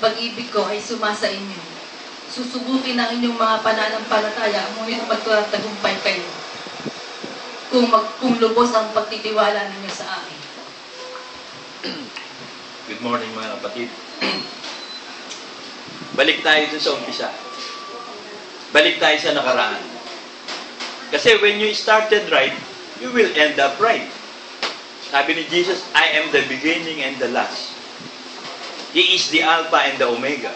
pag-ibig ko ay sumasa inyo. Susubukin ang inyong mga pananampalataya, ngunit magtatagumpay kayo. Kung, mag, kung lubos ang pagtitiwala ninyo sa akin. Good morning mga kapatid. Balik tayo dun sa umpisa. Balik tayo sa nakaraan. Kasi when you started right, you will end up right. Sabi ni Jesus, I am the beginning and the last. He is the Alpha and the Omega.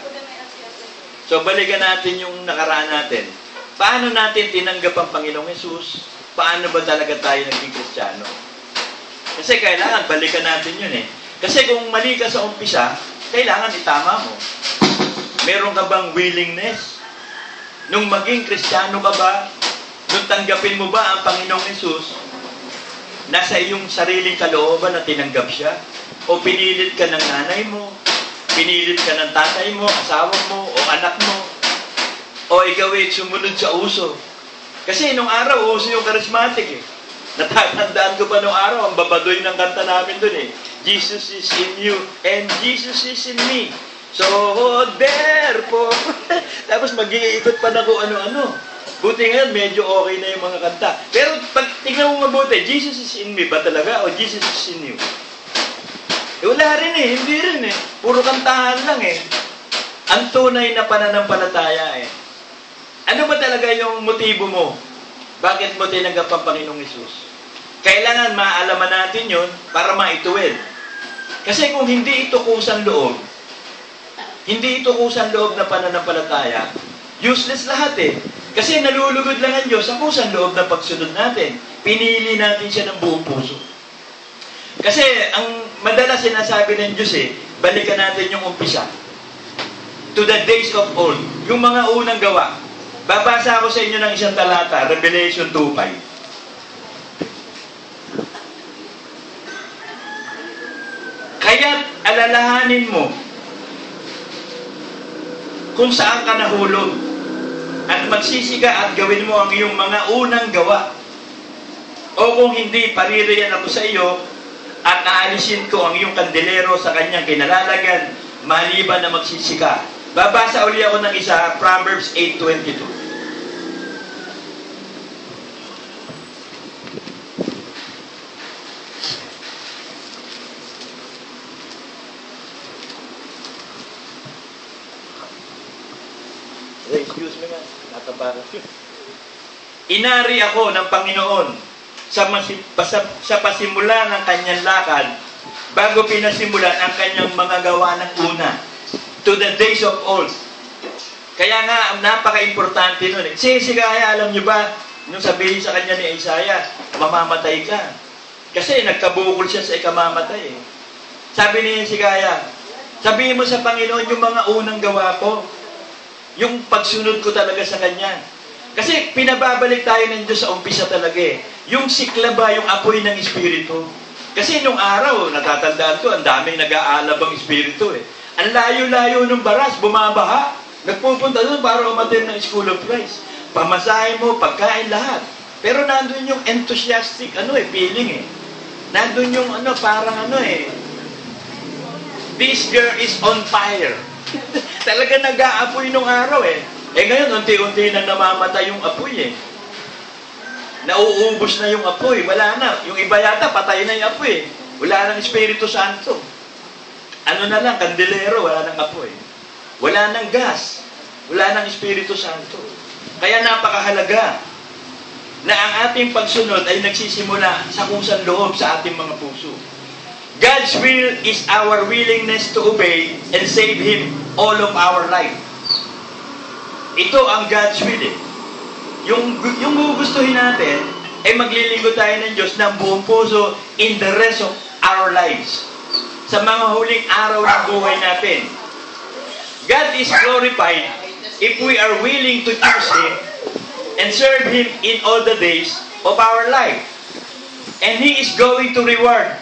So balikan natin yung nakaraan natin. Paano natin tinanggap ang Panginoong Yesus? Paano ba talaga tayo naging Kristiyano? Kasi kailangan balikan natin yun eh. Kasi kung mali ka sa umpisa, kailangan itama mo. Meron ka bang willingness? Nung maging Kristiyano ka ba? Nung tanggapin mo ba ang Panginoong Yesus? Nasa iyong sariling kalooban na tinanggap siya? O pinilit ka ng nanay mo? Pinilit ka ng tatay mo, asawa mo, o anak mo? O ikaw ay sumunod sa uso? Kasi nung araw, uso yung charismatic eh. Natatandaan ko pa nung araw, ang babadoy ng kanta namin dun eh. Jesus is in you and Jesus is in me. So, therefore, tapos mag-iikot pa na ano-ano. Buti ngayon, medyo okay na yung mga kanta. Pero pag tingnan mo mabuti, Jesus is in me ba talaga o Jesus is in you? Eh, wala rin eh, hindi rin eh. Puro kantahan lang eh. Ang tunay na pananampalataya eh. Ano ba talaga yung motibo mo? Bakit mo tinanggap ang Panginoong Isus? Kailangan maalaman natin yon para maituwid. Kasi kung hindi ito kusang loob, hindi ito kusang loob na pananampalataya, useless lahat eh. Kasi nalulugod lang ang Diyos sa kusang loob na pagsunod natin. Pinili natin siya ng buong puso. Kasi ang madalas sinasabi ng Diyos eh, balikan natin yung umpisa. To the days of old. Yung mga unang gawa. Babasa ako sa inyo ng isang talata, Revelation 2.5. Kaya't alalahanin mo kung saan ka nahulog at magsisiga at gawin mo ang iyong mga unang gawa. O kung hindi, paririyan ako sa iyo at aalisin ko ang iyong kandelero sa kanyang kinalalagan maliban na magsisika. Babasa uli ako ng isa, Proverbs 8.22. Excuse me nga, natabaran. Inari ako ng Panginoon sa, masi, sa, sa pasimula ng kanyang lakad bago pinasimulan ang kanyang mga gawa ng una to the days of old. Kaya nga, napaka-importante nun. Eh. Si Hezekiah, alam nyo ba, nung sabihin sa kanya ni Isaiah, mamamatay ka. Kasi nagkabukol siya sa ikamamatay. Eh. Sabi ni Hezekiah, sabihin mo sa Panginoon yung mga unang gawa ko, yung pagsunod ko talaga sa Kanya. Kasi pinababalik tayo ng Diyos sa umpisa talaga eh. Yung sikla ba, yung apoy ng Espiritu. Kasi nung araw, natatandaan ko, ang daming nag-aalabang Espiritu eh. Ang layo-layo ng baras, bumabaha. Nagpupunta doon para umatin ng School of Christ. Pamasahe mo, pagkain lahat. Pero nandun yung enthusiastic, ano eh, feeling eh. Nandun yung ano, parang ano eh. This girl is on fire. Talaga nag-aapoy nung araw eh. Eh ngayon, unti-unti na namamatay yung apoy eh. Nauubos na yung apoy. Wala na. Yung iba yata, patay na yung apoy eh. Wala nang Espiritu Santo. Ano na lang, kandelero, wala nang apoy. Wala nang gas. Wala nang Espiritu Santo. Kaya napakahalaga na ang ating pagsunod ay nagsisimula sa kusang loob sa ating mga puso. God's will is our willingness to obey and save Him all of our life. Ito ang God's will eh. Yung, yung gugustuhin natin, ay maglilinggo tayo ng Diyos ng buong puso in the rest of our lives. Sa mga huling araw ng buhay natin. God is glorified if we are willing to choose Him and serve Him in all the days of our life. And He is going to reward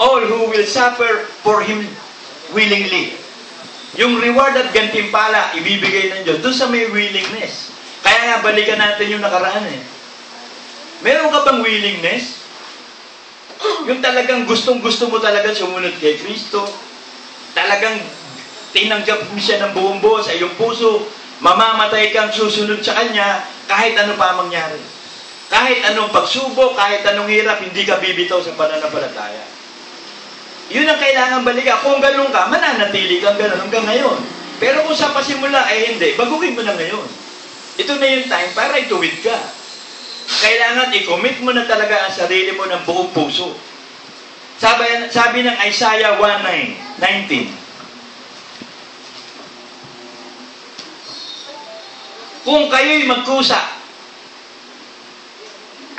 all who will suffer for Him willingly. Yung reward at gantimpala, ibibigay ng Diyos doon sa may willingness. Kaya nga, balikan natin yung nakaraan eh. Meron ka bang willingness? Yung talagang gustong-gusto mo talaga sumunod kay Kristo. Talagang tinanggap mo siya ng buong buo sa iyong puso, mamamatay kang susunod sa Kanya kahit ano pa mangyari. Kahit anong pagsubok, kahit anong hirap, hindi ka bibitaw sa pananampalataya. Yun ang kailangan balikan. Kung ganun ka, mananatili kang ganun hanggang ngayon. Pero kung sa pasimula ay hindi, baguhin mo na ngayon. Ito na yung time para ituwid ka. Kailangan i-commit mo na talaga ang sarili mo ng buong puso. Sabi, sabi ng Isaiah 1.9, 19, Kung kayo'y magkusa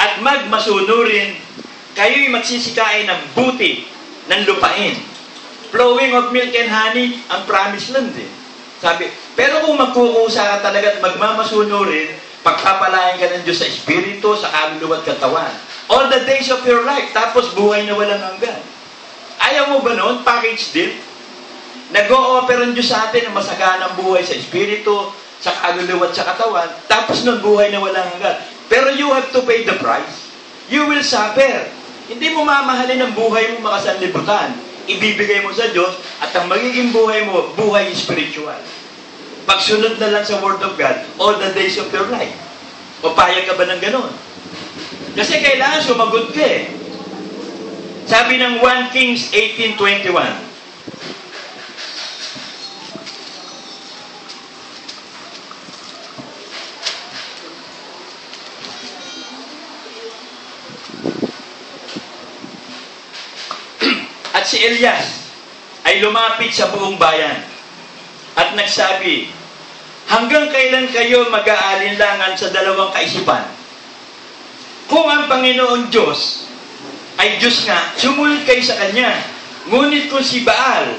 at magmasunurin, kayo'y magsisikain ng buti ng lupain. Flowing of milk and honey, ang promised land eh. Sabi, pero kung magkukusa ka talaga at magmamasunurin, pagpapalain ka ng Diyos sa Espiritu, sa kaluluwa at katawan. All the days of your life, tapos buhay na walang hanggan. Ayaw mo ba noon? Package deal? Nag-o-offer ang Diyos sa atin ng masaganang buhay sa Espiritu, sa kaluluwa at sa katawan, tapos noon buhay na walang hanggan. Pero you have to pay the price. You will suffer. Hindi mo mamahalin ang buhay mo makasanlibutan. Ibibigay mo sa Diyos at ang magiging buhay mo, buhay spiritual. Pagsunod na lang sa Word of God all the days of your life. O payag ka ba ng ganon? Kasi kailangan sumagot ka eh. Sabi ng 1 Kings 18.21, si Elias ay lumapit sa buong bayan at nagsabi, Hanggang kailan kayo mag-aalinlangan sa dalawang kaisipan? Kung ang Panginoon Diyos ay Diyos nga, sumunod kayo sa Kanya. Ngunit kung si Baal,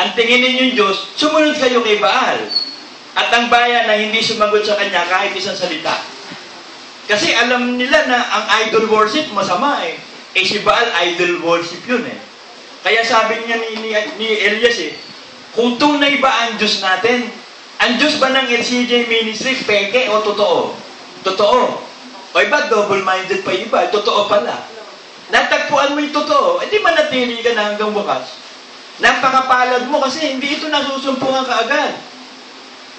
ang tingin ninyong Diyos, sumunod kayo kay Baal. At ang bayan na hindi sumagot sa Kanya kahit isang salita. Kasi alam nila na ang idol worship masama eh. Eh si Baal, idol worship yun eh. Kaya sabi niya ni, ni, ni Elias eh, kung tunay ba ang Diyos natin, ang Diyos ba ng LCJ Ministry, peke o totoo? Totoo. O iba, double-minded pa iba. Totoo pala. Natagpuan mo yung totoo, edi manatili ka na hanggang bukas. Napakapalad mo kasi hindi ito nasusumpungan kaagad.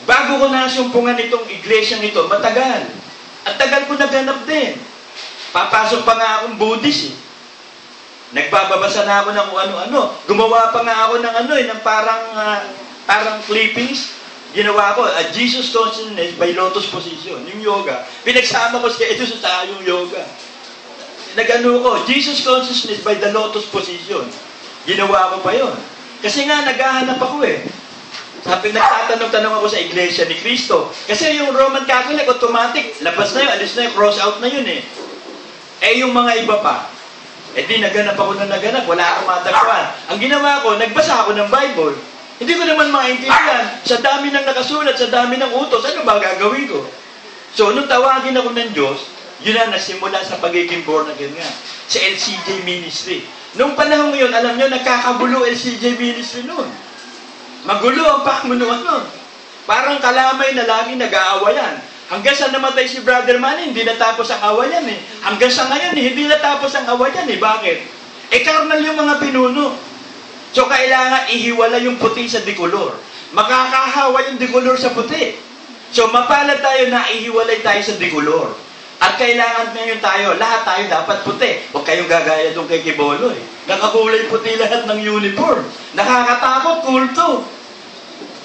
Bago ko nasumpungan itong iglesyang ito, matagal. At tagal ko naghanap din. Papasok pa nga akong Buddhist eh. Nagbababasa na ako ng ano-ano. Gumawa pa nga ako ng ano eh, ng parang, ah, parang clippings. Ginawa ko, a Jesus Consciousness by Lotus Position, yung yoga. Pinagsama ko siya, ito sa yung yoga. Nagano ko, Jesus Consciousness by the Lotus Position. Ginawa ko pa yon. Kasi nga, naghahanap ako eh. Sabi, nagtatanong-tanong ako sa iglesia ni Cristo. Kasi yung Roman Catholic, automatic, labas na yun, alis na yun, cross out na yun eh. Eh yung mga iba pa, eh di naganap ako na naganap, wala akong matagpuan. Ang ginawa ko, nagbasa ako ng Bible. Hindi ko naman maintindihan, sa dami ng nakasulat, sa dami ng utos, ano ba gagawin ko? So, nung tawagin ako ng Diyos, yun na nasimula sa pagiging born again nga. Sa LCJ Ministry. Nung panahon ngayon, alam nyo, nagkakagulo LCJ Ministry noon. Magulo ang pakmunuan noon. Parang kalamay na laging nag-aawayan. Hanggang sa namatay si Brother Manny, hindi natapos ang awayan eh. Hanggang sa ngayon, eh, hindi natapos ang awayan eh. Bakit? Eh, karnal yung mga pinuno. So, kailangan ihiwala yung puti sa dikolor. Makakahawa yung dikolor sa puti. So, mapalad tayo na ihiwalay tayo sa dikolor. At kailangan ngayon tayo, lahat tayo dapat puti. Huwag kayong gagaya doon kay Kibolo eh. Nakakulay puti lahat ng uniform. Nakakatakot, kulto.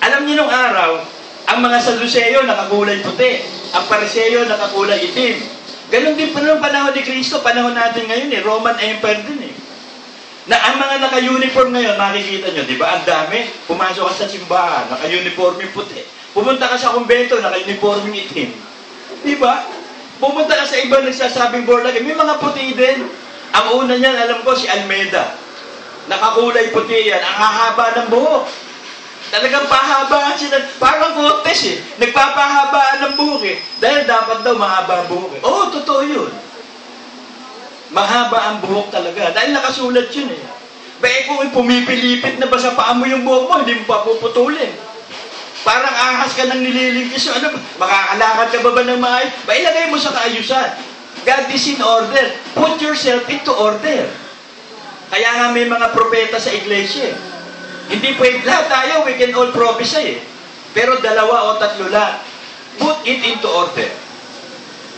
Alam niyo nung araw, ang mga Saduceo nakakulay puti. Ang Pariseo nakakulay itim. Ganon din pa nung panahon ni Kristo, panahon natin ngayon eh, Roman Empire din eh. Na ang mga naka-uniform ngayon, makikita nyo, di ba? Ang dami. Pumasok ka sa simbahan, naka-uniform yung puti. Pumunta ka sa kumbento, naka-uniform yung itim. Di ba? Pumunta ka sa iba nagsasabing born may mga puti din. Ang una niyan, alam ko, si Almeida. Nakakulay puti yan. Ang hahaba ng buhok. Talagang pahabaan sila. Parang kotes eh. Nagpapahabaan ng buhok eh. Dahil dapat daw mahaba ang buhok eh. Oo, totoo yun. Mahaba ang buhok talaga. Dahil nakasulat yun eh. Ba eh kung pumipilipit na ba sa paa mo yung buhok mo, hindi mo pa puputulin. Parang ahas ka nang nililingkis. Ano ba? Makakalakad ka ba ba ng maayos? Ba ilagay mo sa kaayusan. God is in order. Put yourself into order. Kaya nga may mga propeta sa iglesia eh. Hindi pwede, lahat tayo, we can all prophesy eh. Pero dalawa o tatlo lang. Put it into order.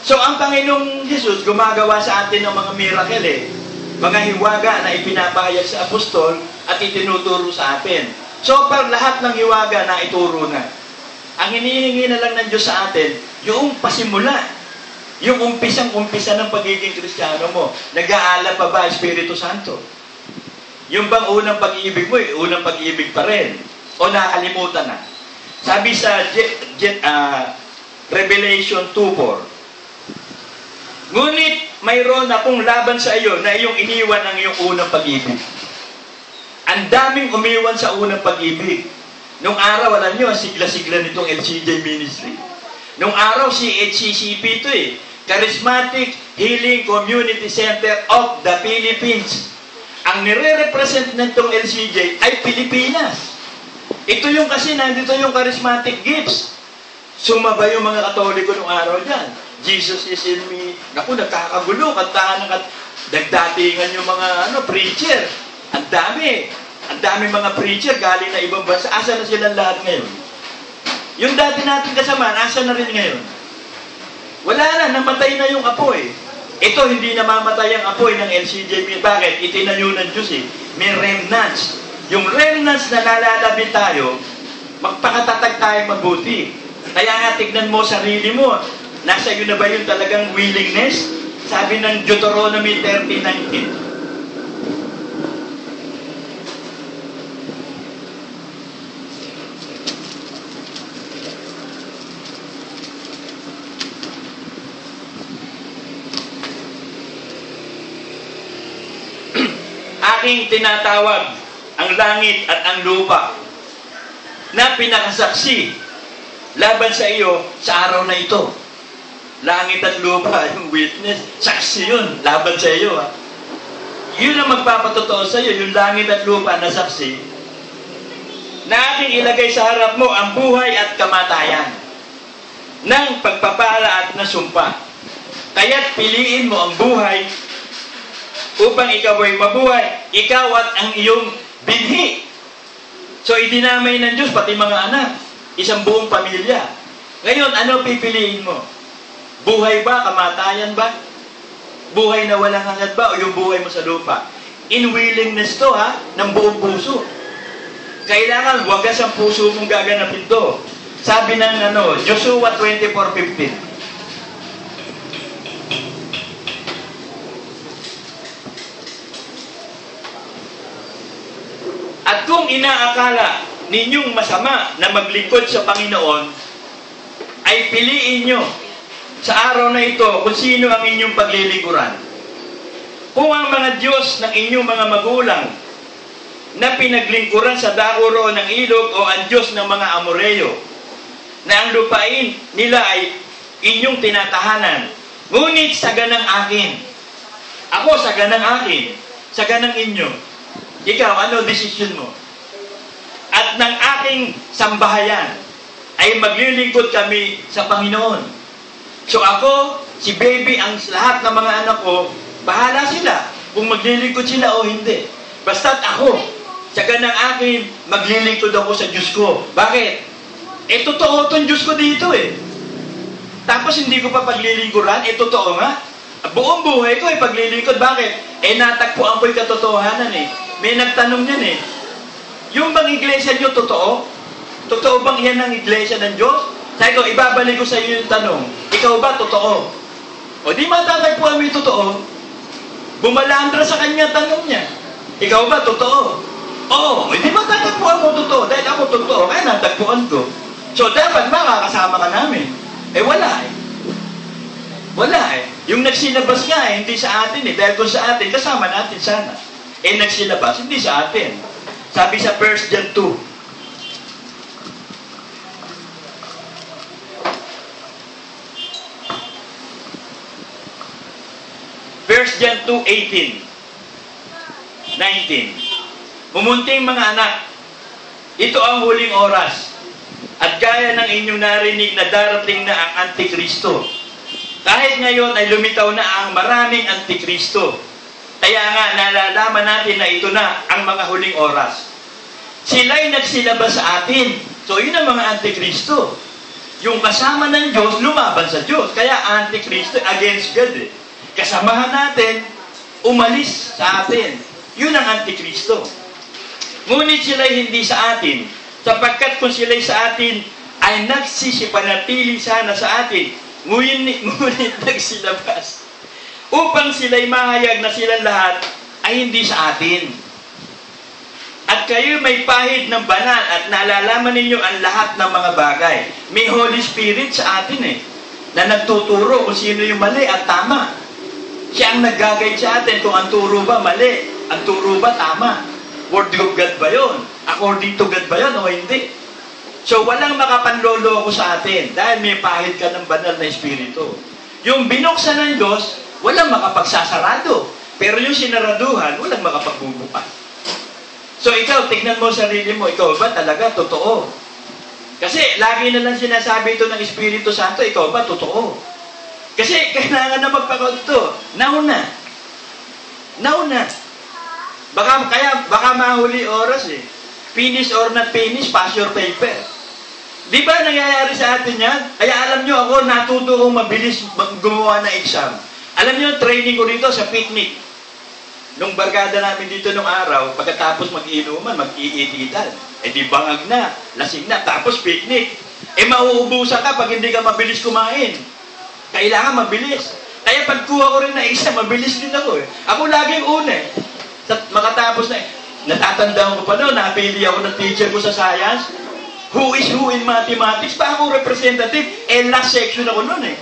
So ang Panginoong Jesus gumagawa sa atin ng mga miracle eh. Mga hiwaga na ipinapahayag sa apostol at itinuturo sa atin. So par lahat ng hiwaga na ituro na. Ang hinihingi na lang ng Diyos sa atin, yung pasimula. Yung umpisang-umpisa ng pagiging kristyano mo. Nag-aala pa ba Espiritu Santo? Yung bang unang pag-ibig mo, eh, unang pag-ibig pa rin. O nakalimutan na. Sabi sa Je- Je- ah, Revelation 2.4, Ngunit mayroon akong laban sa iyo na iyong iniwan ang iyong unang pag-ibig. Ang daming umiwan sa unang pag-ibig. Nung araw, alam nyo, sigla-sigla nitong LCJ Ministry. Nung araw, si HCCP ito eh. Charismatic Healing Community Center of the Philippines. Ang nire-represent nitong LCJ ay Pilipinas. Ito yung kasi nandito yung charismatic gifts. Sumaba yung mga katoliko nung araw dyan. Jesus is in me. Naku, nagkakagulo. Kantahan ng kat... Nagdatingan yung mga ano, preacher. Ang dami. Ang dami mga preacher galing na ibang bansa. Asa na silang lahat ngayon? Yung dati natin kasama, asa na rin ngayon? Wala na, namatay na yung apoy. Ito, hindi namamatay ang apoy ng LCJB. Bakit? Itinayo ng Diyos eh. May remnants. Yung remnants na nalalabit tayo, magpakatatag tayo mabuti. Kaya nga, tignan mo sarili mo. Nasa iyo na ba yung talagang willingness? Sabi ng Deuteronomy 30.19. aking tinatawag ang langit at ang lupa na pinakasaksi laban sa iyo sa araw na ito. Langit at lupa, yung witness, saksi yun, laban sa iyo. Ha? Yun ang magpapatotoo sa iyo, yung langit at lupa na saksi, na aking ilagay sa harap mo ang buhay at kamatayan ng pagpapala at nasumpa. Kaya't piliin mo ang buhay upang ikaw ay mabuhay, ikaw at ang iyong binhi. So, idinamay ng Diyos, pati mga anak, isang buong pamilya. Ngayon, ano pipiliin mo? Buhay ba? Kamatayan ba? Buhay na walang hangad ba? O yung buhay mo sa lupa? In willingness to, ha? Ng buong puso. Kailangan wagas ang puso mong gaganapin to. Sabi ng ano, Joshua 24.15, At kung inaakala ninyong masama na maglingkod sa Panginoon, ay piliin nyo sa araw na ito kung sino ang inyong paglilingkuran. Kung ang mga Diyos ng inyong mga magulang na pinaglingkuran sa dakuro ng ilog o ang Diyos ng mga Amoreyo, na ang lupain nila ay inyong tinatahanan, ngunit sa ganang akin. Ako sa ganang akin, sa ganang inyo. Ikaw, ano decision mo? At ng aking sambahayan ay maglilingkod kami sa Panginoon. So ako, si baby, ang lahat ng mga anak ko, bahala sila kung maglilingkod sila o hindi. Basta't ako, sa ganang akin, maglilingkod ako sa Diyos ko. Bakit? Eh, totoo itong Diyos ko dito eh. Tapos hindi ko pa paglilingkuran, eh totoo nga. Buong buhay ko ay paglilingkod. Bakit? Eh natagpuan ko yung katotohanan eh. May nagtanong yan eh. Yung bang iglesia nyo totoo? Totoo bang yan ang iglesia ng Diyos? Sabi ko, ibabalik ko sa iyo yung tanong. Ikaw ba totoo? O di matatagpuan mo yung totoo. Bumalandra sa kanya tanong niya. Ikaw ba totoo? Oo, hindi matatagpuan mo totoo. Dahil ako totoo, kaya natagpuan ko. So dapat makakasama ka namin. Eh wala eh. Wala eh. Yung nagsilabas nga eh, hindi sa atin eh. Dahil kung sa atin, kasama natin sana. Eh nagsilabas, hindi sa atin. Sabi sa 1 John 2, First John 2, 18, 19. Mumunting mga anak, ito ang huling oras. At gaya ng inyong narinig na darating na ang Antikristo. Kahit ngayon ay lumitaw na ang maraming Antikristo. Kaya nga, nalalaman natin na ito na ang mga huling oras. Sila'y nagsilabas sa atin. So, yun ang mga antikristo. Yung kasama ng Diyos, lumaban sa Diyos. Kaya antikristo, against God eh. Kasamahan natin, umalis sa atin. Yun ang antikristo. Ngunit sila'y hindi sa atin, sapagkat kung sila'y sa atin, ay nagsisipanatili sana sa atin, ngunit, ngunit nagsilabas. Upang sila'y mahayag na silang lahat ay hindi sa atin. At kayo may pahid ng banal at nalalaman ninyo ang lahat ng mga bagay. May Holy Spirit sa atin eh, na nagtuturo kung sino yung mali at tama. Siya ang nag-guide sa atin kung ang turo ba mali, ang turo ba tama. Word of God ba yun? According to God ba yun o hindi? So walang makapanlolo ko sa atin dahil may pahid ka ng banal na Espiritu. Yung binuksan ng Diyos, walang makapagsasarado. Pero yung sinaraduhan, walang makapagbubukas. So ikaw, tignan mo sarili mo, ikaw ba talaga totoo? Kasi lagi na lang sinasabi ito ng Espiritu Santo, ikaw ba totoo? Kasi kailangan na magpakot ito. Nauna. Nauna. Baka, kaya, baka mahuli oras eh. Finish or not finish, pass your paper. Di ba nangyayari sa atin yan? Kaya alam nyo ako, natuto kong mabilis gumawa ng exam. Alam nyo, training ko dito sa picnic. Nung barkada namin dito nung araw, pagkatapos mag-inuman, mag-iititan. Eh di bangag na, lasing na, tapos picnic. Eh mauubusan ka pag hindi ka mabilis kumain. Kailangan mabilis. Kaya pagkuha ko rin na isa, mabilis din ako eh. Ako laging una eh. Sa, makatapos na eh. Natatandaan ko pa noon, napili ako ng teacher ko sa science. Who is who in mathematics? Pa ako representative. Eh, last section ako noon eh.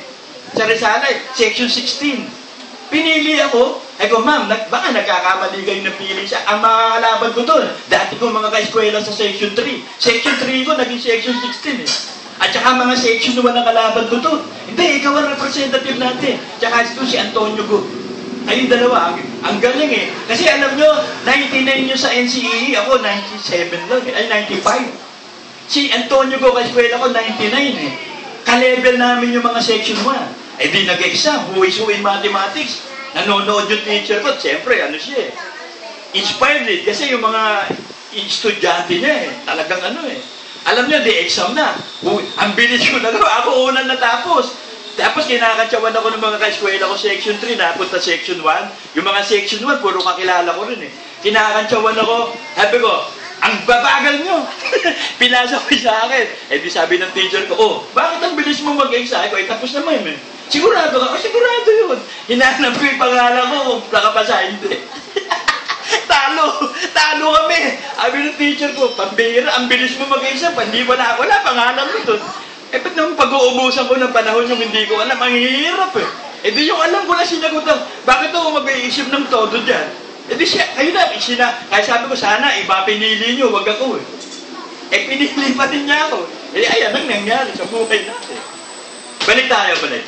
Sa Rizal section 16. Pinili ako. Eh ko, ma'am, nag, baka nagkakamali kayo na pili siya. Ang mga kalaban ko doon, dati ko mga ka-eskwela sa section 3. Section 3 ko, naging section 16 eh. At saka mga section naman ang kalaban ko doon. Hindi, ikaw ang representative natin. Tsaka ito si Antonio Go. Ayun dalawa, ang, ang galing eh. Kasi alam nyo, 99 nyo sa NCEE, ako 97 lang eh. Ay, 95. Si Antonio Go, ka-eskwela ko, 99 eh. Ka-level namin yung mga section 1. Eh di nag-exam, in mathematics. Nanonood yung teacher ko, siyempre, ano siya eh. Inspired eh, kasi yung mga estudyante niya eh, talagang ano eh. Alam niyo, di exam na. Ang bilis ko na Ako unang natapos. Tapos kinakatsawan ako ng mga ka-eskwela ko section 3, napunta section 1. Yung mga section 1, puro kakilala ko rin eh. Kinakatsawan ako, sabi ko, ang babagal nyo. Pinasa ko sa akin. Eh di sabi ng teacher ko, oh, bakit ang bilis mo mag-exam? Ko, eh tapos naman eh. Sigurado ka? Oh, sigurado yun. Hinanap ko yung pangalan ko kung nakapasa, hindi. talo! Talo kami! Sabi ng teacher ko, pambira, ang bilis mo mag-exam, hindi wala, wala pangalan mo doon. Eh, ba't naman pag-uubusan ko ng panahon yung hindi ko alam, ang hirap eh. Eh di yung alam ko na sinagutan, bakit ako mag-iisip ng todo dyan? Eh di siya, kayo na, sina, kaya sabi ko sana, iba pinili nyo, wag ako eh. Eh pinili pa din niya ako. Eh ayan ang nangyari sa buhay natin. Balik tayo, balik.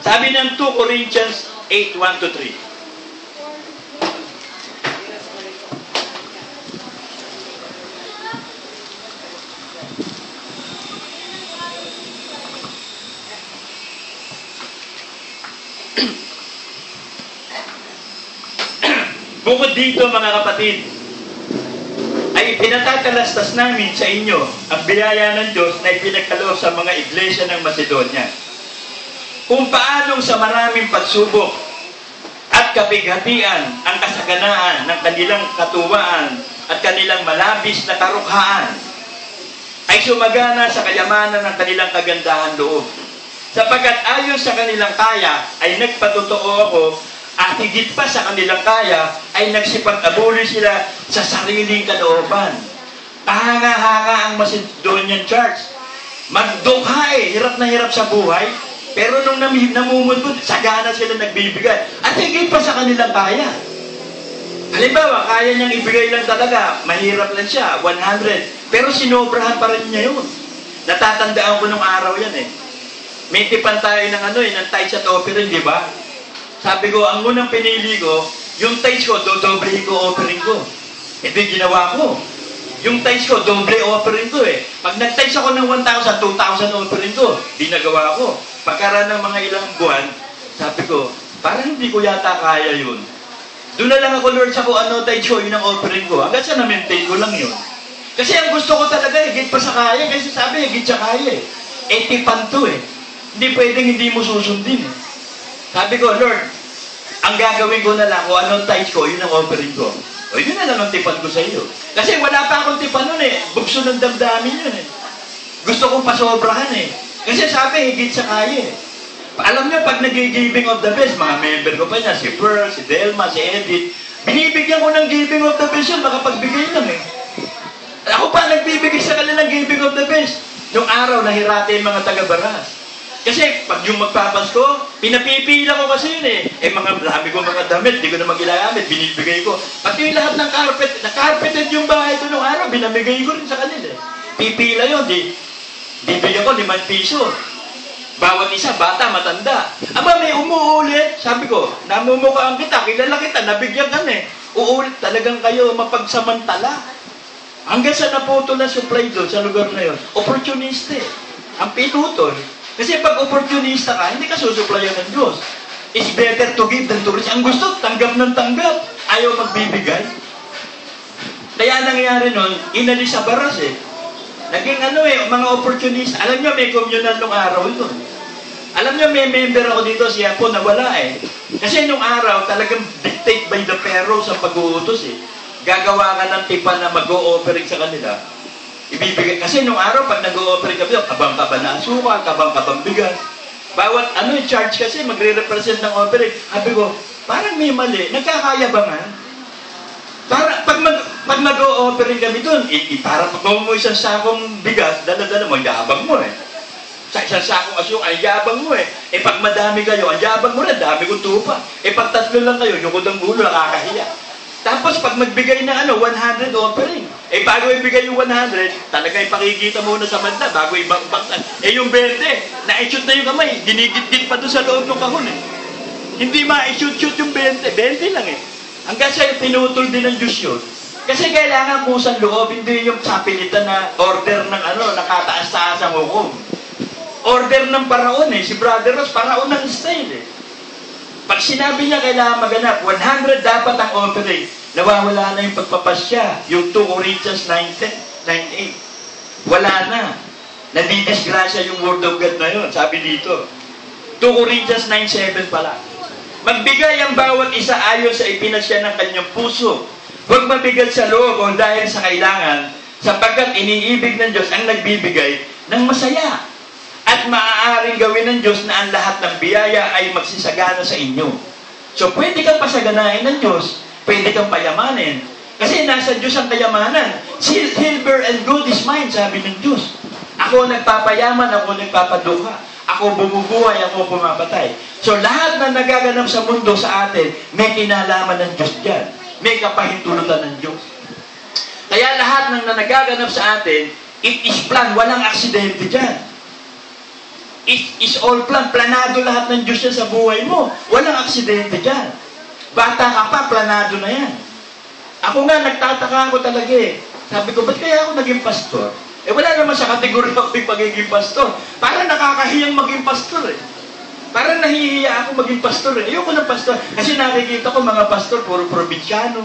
Sabi ng 2 Corinthians 8, 1 to 3. Bukod dito mga kapatid, ay pinatatalastas namin sa inyo ang biyaya ng Diyos na ipinagkaloob sa mga iglesia ng Macedonia. Kung paanong sa maraming pagsubok at kapighatian ang kasaganaan ng kanilang katuwaan at kanilang malabis na karukhaan ay sumagana sa kayamanan ng kanilang kagandahan loob. Sapagkat ayon sa kanilang kaya ay nagpatotoo ako at higit pa sa kanilang kaya ay nagsipag-abuli sila sa sariling kalooban. Kahanga-hanga ang Macedonian Church. Magdukha eh, hirap na hirap sa buhay. Pero nung nam namumudbud, sagana sila nagbibigay. At higit pa sa kanilang kaya. Halimbawa, kaya niyang ibigay lang talaga, mahirap lang siya, 100. Pero sinobrahan pa rin niya yun. Natatandaan ko nung araw yan eh. May tipan tayo ng ano eh, ng tights at offering, di ba? Sabi ko, ang unang pinili ko, yung tights ko, dodoblehin ko offering ko. Ito yung ginawa ko. Yung tights ko, doble offering ko eh. Pag nag-tights ako ng 1,000, 2,000 offering ko. Di nagawa ko. Pagkaraan ng mga ilang buwan, sabi ko, parang hindi ko yata kaya yun. Doon na lang ako, Lord, sa kung ano tights ko, yun ang offering ko. Hanggang sa na-maintain ko lang yun. Kasi ang gusto ko talaga, higit pa sa kaya. Kasi sabi, higit sa kaya eh. Eh, tipan to eh. Hindi pwedeng hindi mo susundin eh. Sabi ko, Lord, ang gagawin ko na lang, kung anong tithes ko, yun ang offering ko. O yun na lang ang tipan ko sa iyo. Kasi wala pa akong tipan nun eh. Bukso ng damdamin yun eh. Gusto kong pasobrahan eh. Kasi sabi, higit sa kaya eh. Alam niyo, pag nag-giving of the best, mga member ko pa niya, si Pearl, si Delma, si Edith, binibigyan ko ng giving of the best yun, makapagbigay lang eh. Ako pa nagbibigay sa kanila ng giving of the best. Nung araw, nahirate yung mga taga-baras. Kasi pag yung magpapasko, pinapipila ko kasi yun eh. Eh mga dami ko mga damit, di ko na magilagamit, binibigay ko. Pati yung lahat ng carpet, na-carpeted yung bahay ko nung araw, binamigay ko rin sa kanila eh. Pipila yun, di, bibigyan ko limang piso. Bawat isa, bata, matanda. Aba, may umuulit. Sabi ko, namumukhaan kita, kilala kita, nabigyan ka na eh. Uulit talagang kayo mapagsamantala. Hanggang sa naputol na supply doon sa lugar na yun, opportunista eh. Ang pinutol. Kasi pag opportunista ka, hindi ka susuplayan ng Diyos. It's better to give than to receive. Ang gusto, tanggap ng tanggap. Ayaw magbibigay. Kaya nangyari nun, inalis sa baras eh. Naging ano eh, mga opportunist. Alam niyo, may communal nung araw ito. Alam niyo, may member ako dito, siya po nawala eh. Kasi nung araw, talagang dictate by the pharaohs ang pag-uutos eh. Gagawa ka ng tipan na mag-o-offering sa kanila. Ibibigay. Kasi nung araw, pag nag-o-offering kami, kabang ka ba na asukal, kabang ka bang bigas. Bawat ano, charge kasi, magre-represent ng offering. Sabi ko, parang may mali. Nagkakayabangan. Para, pag mag, pag mag-o-offering kami doon, eh, para pag mo isang sakong bigas, dala-dala mo, yabang mo eh. Sa isang sakong asukal, ang yabang mo eh. Eh pag madami kayo, ang yabang mo rin, dami ko tupa. Eh pag tatlo lang kayo, yung kudang gulo, nakakahiya. Tapos pag magbigay ng ano, 100 offering. Eh bago ibigay yung 100, talaga ipakikita muna sa manda bago ibang baksan. Eh yung 20, na-shoot na yung kamay, ginigit-git pa doon sa loob ng kahon eh. Hindi ma-shoot-shoot yung 20, 20 lang eh. Hanggang sa pinutol din ng Diyos yun. Kasi kailangan pusang loob, hindi yung sapilitan na order ng ano, nakataas-taas ang hukom. Order ng paraon eh. Si Brother Ross, paraon ng style eh. Pag sinabi niya kailangan maganap, 100 dapat ang offering. Nawawala na yung pagpapasya. Yung 2 Corinthians 9.10, 9.8. Wala na. Nadidisgrasya yung word of God na yun. Sabi dito. 2 Corinthians 9.7 pala. Magbigay ang bawat isa ayon sa ipinasya ng kanyang puso. Huwag mabigat sa loob o dahil sa kailangan, sapagkat iniibig ng Diyos ang nagbibigay ng masaya. At maaaring gawin ng Diyos na ang lahat ng biyaya ay magsisagana sa inyo. So pwede kang pasaganahin ng Diyos, pwede kang payamanin. Kasi nasa Diyos ang kayamanan. Sil- Silver and gold is mine, sabi ng Diyos. Ako nagpapayaman, ako nagpapaduka. Ako bumubuhay, ako pumapatay. So lahat na nagaganap sa mundo sa atin, may kinalaman ng Diyos dyan. May kapahintulutan ng Diyos. Kaya lahat ng na nagaganap sa atin, it is plan, walang aksidente dyan. It is all plan. Planado lahat ng Diyos sa buhay mo. Walang aksidente dyan. Bata ka pa, planado na yan. Ako nga, nagtataka ako talaga eh. Sabi ko, ba't kaya ako naging pastor? Eh wala naman sa kategorya ako yung pagiging pastor. Parang nakakahiyang maging pastor eh. Parang nahihiya ako maging pastor eh. Ayoko ng pastor. Kasi nakikita ko mga pastor, puro probinsyano.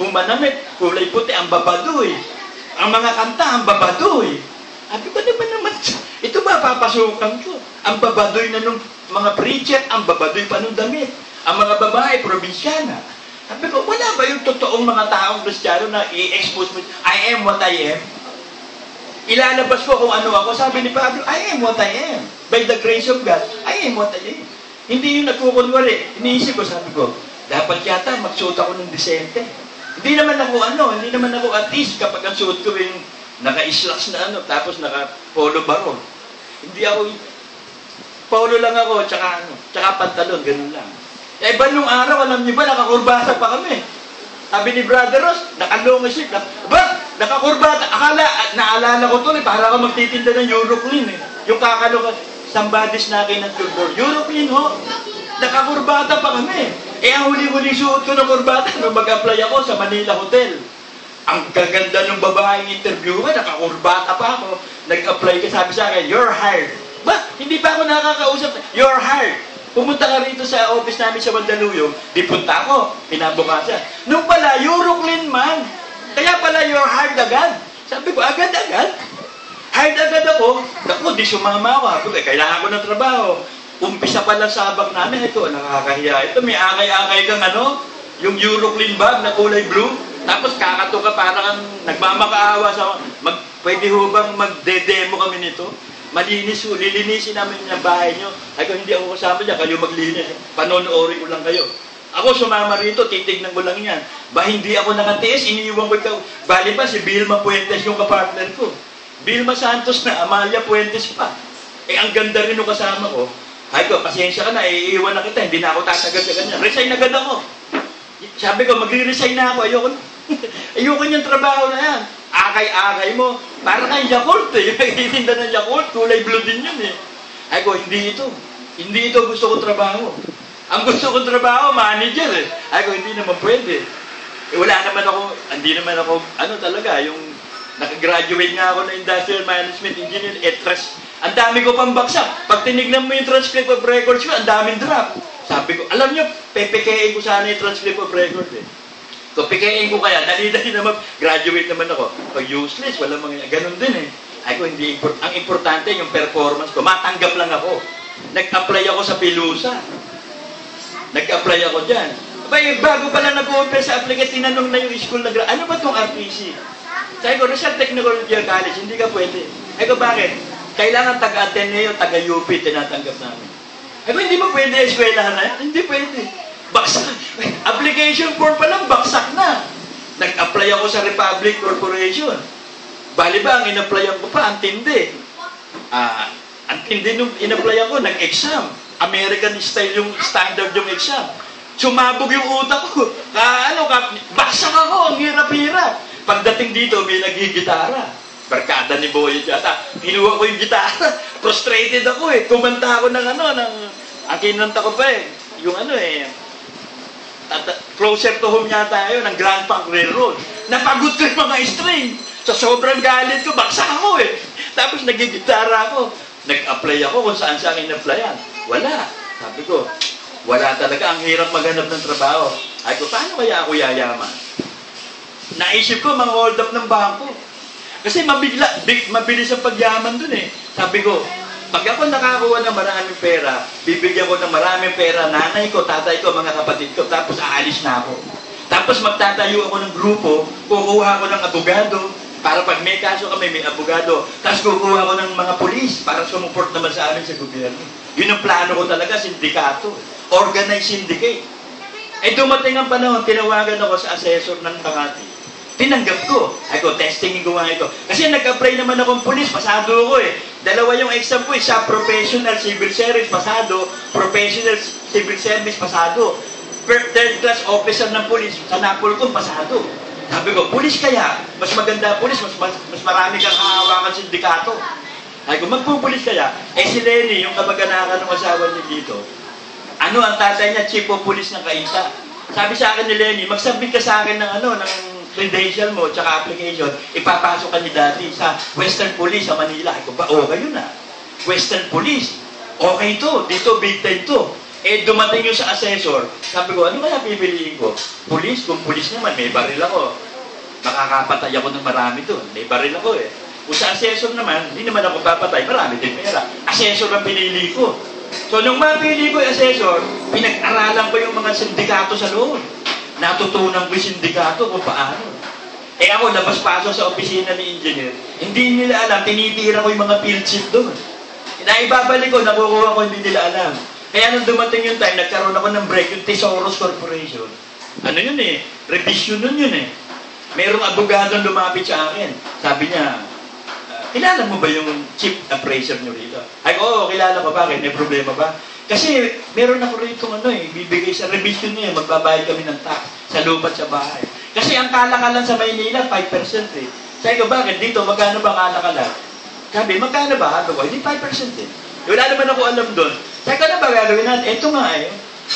Kung manamit, kulay puti, ang babadoy. Ang mga kanta, ang babadoy. Sabi ko, ba naman, ito ba papasukan ko? Ang babadoy na nung mga preacher, ang babadoy pa nung damit. Ang mga babae, probinsyana. Sabi ko, wala ba yung totoong mga taong kristyano na i-expose mo? I am what I am. Ilalabas ko kung ano ako. Sabi ni Pablo, I am what I am. By the grace of God, I am what I am. Hindi yung nagkukunwari. Iniisip ko, sabi ko, dapat yata magsuot ako ng disente. Hindi naman ako ano, hindi naman ako artist kapag ang suot ko yung naka-slacks na ano, tapos naka-polo baron. Hindi ako, polo lang ako, tsaka ano, tsaka pantalon, ganun lang. Eh, ba nung araw, alam niyo ba, nakakurbasa pa kami. Sabi ni Brother Ross, nakalunga siya. Na, ba? Nakakurbata. Akala, naalala ko to, eh, para ka magtitinda ng Euroclean eh. Yung kakalunga, somebody's knocking at your door. Euroclean ho. Nakakurbata pa kami. Eh, ang huli-huli suot ko ng kurbata nung mag-apply ako sa Manila Hotel. Ang gaganda ng babaeng interview ka, nakakurbata pa ako. Nag-apply ka, sabi sa akin, you're hired. Ba? Hindi pa ako nakakausap. You're hired. Pumunta ka rito sa office namin sa Mandaluyong, di punta ako, pinabukasan. Nung pala, Euroclean man. Kaya pala you're hired agad. Sabi ko, agad-agad. Hired agad ako. Naku, di sumama ako. Sabi ko, eh, kailangan ko ng trabaho. Umpisa pa lang sabak namin. Ito, nakakahiya. Ito, may akay-akay kang ano, yung Euroclean bag na kulay blue. Tapos kakato ka parang kang nagmamakaawa sa... Mag, pwede ho bang magde-demo kami nito? Malinis ho, lilinisin namin yung bahay nyo. Ay ko, hindi ako kasama dyan, kayo maglinis. Panonoorin ko lang kayo. Ako sumama rito, titignan ko lang yan. Ba hindi ako nakatiis, iniiwan ko ikaw. Bali pa, si Vilma Puentes yung kapartner ko. Vilma Santos na, Amalia Puentes pa. Eh, ang ganda rin yung kasama ko. Ay ko, pasensya ka na, iiwan na kita, hindi na ako tatagal sa kanya. Resign agad ako. Sabi ko, magre-resign na ako, ayoko na. ayoko niyang trabaho na yan. Akay-akay mo. Para kay Yakult eh. Yung nagtitinda ng Yakult, kulay blue din yun eh. Ay ko, hindi ito. Hindi ito gusto kong trabaho. Ang gusto kong trabaho, manager eh. Ay ko, hindi naman pwede. Eh, wala naman ako, hindi naman ako, ano talaga, yung nakagraduate nga ako ng Industrial Management Engineer, eh, trans, ang dami ko pang baksak. Pag tinignan mo yung transcript of records ko, ang daming drop. Sabi ko, alam nyo, pepekein ko sana yung transcript of records eh. So, pikein ko kaya, dali-dali naman, graduate naman ako. So, useless, wala mga, ganun din eh. Ay ko, hindi, import, ang importante yung performance ko. Matanggap lang ako. Nag-apply ako sa Pilusa. Nag-apply ako dyan. Abay, bago pa lang nag-open sa application, tinanong na yung school na, ano ba itong RPC? Sabi ko, Rizal Technology College, hindi ka pwede. Ay ko, bakit? Kailangan taga-Ateneo, taga-UP, tinatanggap namin. Ay ko, hindi mo pwede eskwelahan na yan? Hindi pwede. Baksak. Application form pa lang, baksak na. Nag-apply ako sa Republic Corporation. Bali ba, ang in-applyan ko pa, ang tindi. Ah, ang tindi nung in-applyan ko, nag-exam. American style yung standard yung exam. Sumabog yung utak ko. Ka, ano, ka, baksak ako, ang hirap-hirap. Pagdating dito, may nagigitara. Barkada ni Boy yata. Kinuha ko yung gitara. Frustrated ako eh. Kumanta ako ng ano, ng... Ang kinanta ko pa eh. Yung ano eh. Tata, closer to home yata yun, ng Grand Funk Railroad. Napagod ko yung mga string. Sa sobrang galit ko, baksak ako eh. Tapos nagigitara ako. Nag-apply ako kung saan saan in-applyan. Wala. Sabi ko, wala talaga. Ang hirap maghanap ng trabaho. Ay ko, paano kaya ako yayaman? Naisip ko, mga hold up ng bangko. Kasi mabigla, big, mabilis ang pagyaman dun eh. Sabi ko, pag ako nakakuha ng maraming pera, bibigyan ko ng maraming pera, nanay ko, tatay ko, mga kapatid ko, tapos aalis na ako. Tapos magtatayo ako ng grupo, kukuha ako ng abogado, para pag may kaso kami, may abogado. Tapos kukuha ko ng mga pulis para sumuport naman sa amin sa gobyerno. Yun ang plano ko talaga, sindikato. Organized syndicate. Eh dumating ang panahon, tinawagan ako sa assessor ng Makati. Tinanggap ko. Ay ko, testingin ko nga ito. Kasi nag-apply naman akong pulis, pasado ako eh. Dalawa yung exam ko eh, professional civil service, pasado. Professional civil service, pasado. Third class officer ng pulis, sa Napol ko, pasado. Sabi ko, pulis kaya, mas maganda pulis, mas, mas, mas marami kang hahawakan sindikato. Sabi ko, magpupulis kaya. Eh si Lenny, yung kabaganakan ng asawa niya dito, ano ang tatay niya, chief of police ng Kainta. Sabi sa akin ni Lenny, mag-submit ka sa akin ng ano, ng credential mo, tsaka application, ipapasok ka ni dati sa Western Police sa Manila. Ako ba, okay yun ah. Western Police, okay to, dito big time to. Eh, dumating yung sa assessor, sabi ko, ano kaya pipiliin ko? Police, kung police naman, may baril ako. Makakapatay ako ng marami doon. May baril ako eh. Kung sa assessor naman, hindi naman ako papatay, marami din pera. Assessor ang pinili ko. So, nung mapili ko yung assessor, pinag-aralan ko yung mga sindikato sa loob. Natutunan ko yung sindikato kung paano. Eh ako, labas-pasok sa opisina ni engineer, hindi nila alam, tinitira ko yung mga field sheet doon. Naibabalik ko, nakukuha ko, hindi nila alam. Kaya nung dumating yung time, nagkaroon ako ng break, yung Tesoros Corporation. Ano yun eh? Revision nun yun eh. Mayroong abogadong lumapit sa akin. Sabi niya, "Ah, kilala mo ba yung chief appraiser nyo rito? Ay, oo, kilala ko. Bakit? May problema ba? Kasi meron ako rito ano eh, bibigay sa revision niya, magbabayad kami ng tax sa lupa at sa bahay. Kasi ang kalakalan sa Maynila, 5% eh. Sabi ko, bakit dito, magkano ba kalakalan? Sabi, magkano ba? Sabi ko, hindi 5% eh. Wala naman ako alam doon. Sabi ko, ano ba gagawin natin? Ito nga eh.